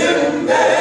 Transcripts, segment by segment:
Living.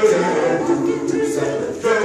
Set